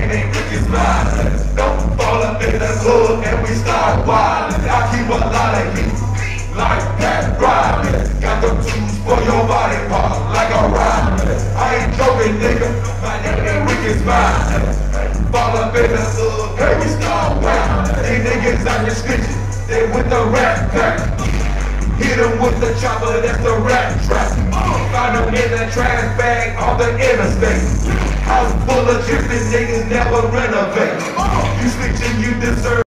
name is violence. Don't fall up in the hood and we start wildin'. I keep a lot of heat, like that Riley. Got the tools for your body part, like a Riley. I ain't joking, nigga. My name is violence. Fall up in the hood and we start wildin'. These niggas out here snitching, they with the rat pack. Hit him with the chopper, that's the rat trap. Find him in the trash bag on the interstate. Of tripping niggas never renovate. You snitching, you deserve.